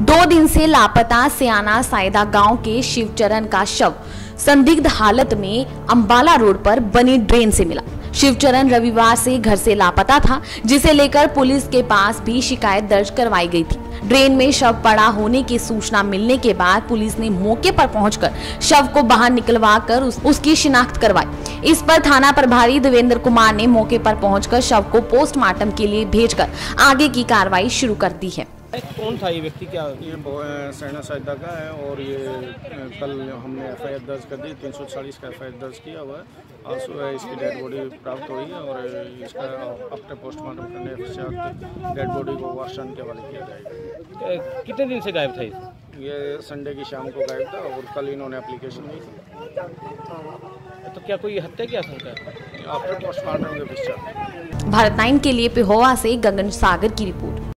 दो दिन से लापता सियाना सायदा गाँव के शिवचरण का शव संदिग्ध हालत में अंबाला रोड पर बनी ड्रेन से मिला। शिवचरण रविवार से घर से लापता था जिसे लेकर पुलिस के पास भी शिकायत दर्ज करवाई गई थी। ड्रेन में शव पड़ा होने की सूचना मिलने के बाद पुलिस ने मौके पर पहुंचकर शव को बाहर निकलवा कर उस, उसकी शिनाख्त करवाई। इस पर थाना प्रभारी देवेंद्र कुमार ने मौके पर पहुंचकर शव को पोस्टमार्टम के लिए भेजकर आगे की कार्रवाई शुरू कर दी है। कौन था ये व्यक्ति? क्या ये सैना सैदा का है और ये कल हमने एफ़ आई दर्ज कर दी तीन सौ चालीस का एफ़ दर्ज किया हुआ है। आज सुबह इसकी डेड बॉडी प्राप्त हुई है और इसका अपने पोस्टमार्टम करने के पश्चात डेड बॉडी को वार्षण के हवाले किया जाएगा। कितने दिन से गायब था ये? संडे की शाम को गायब था और कल इन्होंने एप्लीकेशन दी थी। तो क्या कोई हत्या की आशंका है? आफ्टर पोस्टमार्टम के पश्चात भारत नाइन के लिए पिहोवा से गगन सागर की रिपोर्ट।